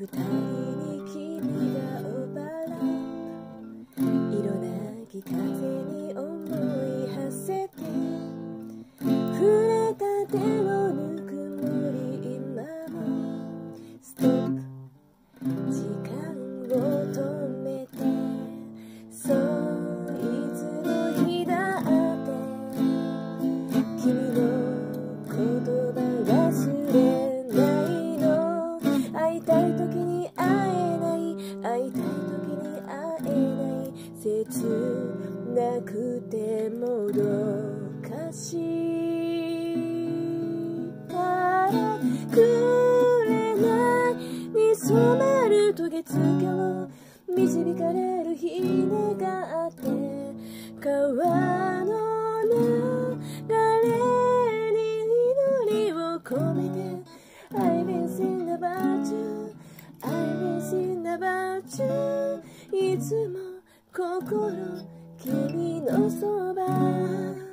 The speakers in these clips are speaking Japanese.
二人に君が奪われ色なき風に思い馳せて。触れた手をくてもどかしたらくれないに染まると月がを導かれる日願って川の流れに祈りを込めて I've been singing about you I've been singing about you いつも心君のそば。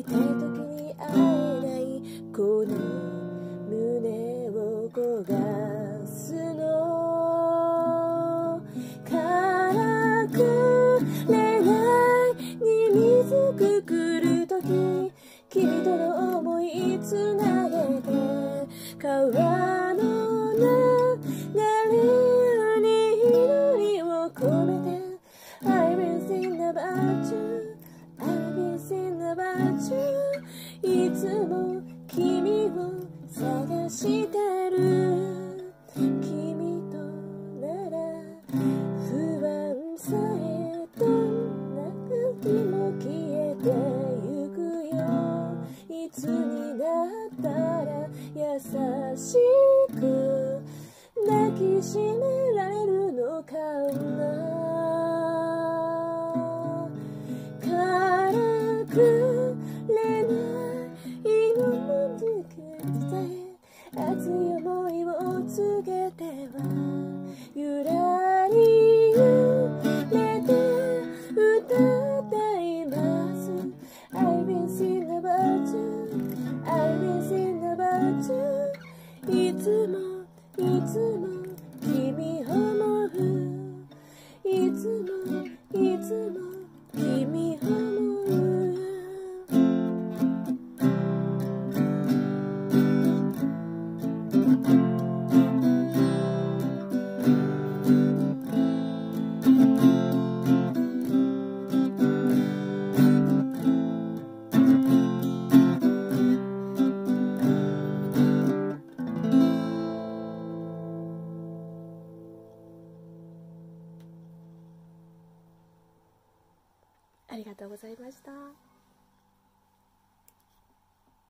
い時に会えないこの胸を焦がすのからくれないに水くくる時君との思いつなげて変わるいつも君を探してる。君となら不安さえどんなくても消えてゆくよ。いつになったら優しく抱きしめられるのか。ありがとうございました。